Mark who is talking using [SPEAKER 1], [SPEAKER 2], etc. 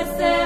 [SPEAKER 1] ser